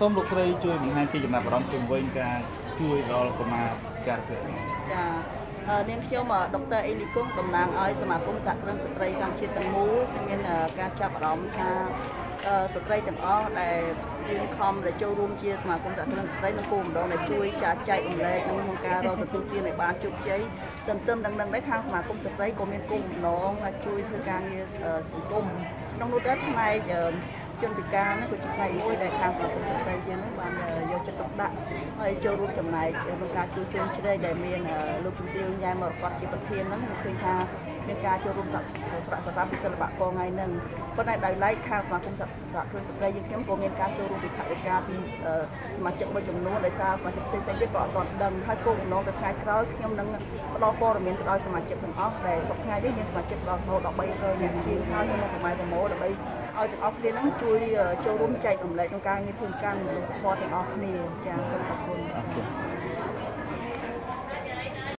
សូមលោកស្រីជួយបង្ហាញពីចំណាប់អារម្មណ៍ជុំវិញការជួយដល់កុមារការពារចាអឺនាងខ្ញុំដុកទ័រអេលីគុងតំណាងឲ្យសមាគមសហគ្រិនស្ត្រីកម្ពុជាទាំងមូលខ្ញុំមានការចាប់អារម្មណ៍ថាស្ត្រីទាំងអស់ដែលយើងខំដែលចូលរួមជាសមាគមសហគ្រិនស្ត្រីនឹងគោលបំណងដែលជួយចាចែករំលែកក្នុងការរកទទួលទានឲ្យបានជោគជ័យទន្ទឹមនឹងនឹងដែរខាងសមាគមស្ត្រីក៏មានគោលបំណងជួយធ្វើការងារសង្គមក្នុងនោះដែរផ្នែក ជនពិការនេះក៏ជាផ្នែកមួយដែលខាងសង្គមស្ត្រីយើងនឹងបានយកចិត្តទុកដាក់ហើយចូលរួមចំណែកក្នុងការជួយជូនជ្រែកដែលមានលោកជំទាវញ៉ែមរកតជាប្រធានហ្នឹងឃើញថាមានការចូលរួមស្រៈសកម្មពីសិល្បករថ្ងៃហ្នឹងប៉ុន្តែដោយឡែកខាងសមាគមសហគ្រិនស្ត្រីយើងខ្ញុំក៏មានការចូលរួមពីថវិកាពីសមាជិកមួយចំនួនដោយសារសមាជិកផ្សេងៗទៀតក៏អត់ទាន់ដឹងហើយគោលបំណងទៅថ្ងៃក្រោយខ្ញុំនឹងផ្ដល់ព័ត៌មានទៅដល់សមាជិកទាំងអស់ដែលសប្តាហ៍នេះមានសមាជិកដល់1300នាក់ជាងហើយខ្ញុំនឹងប្រម៉ែប្រមូលដើម្បី ឲ្យទាំងអស់គ្នានឹងជួយចូលរួមចែករំលែកក្នុងការងារធ្វើការនិង support ទាំងអស់គ្នាចាសូមអរគុណអរគុណ